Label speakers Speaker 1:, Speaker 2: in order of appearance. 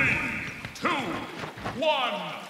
Speaker 1: Three, two, one!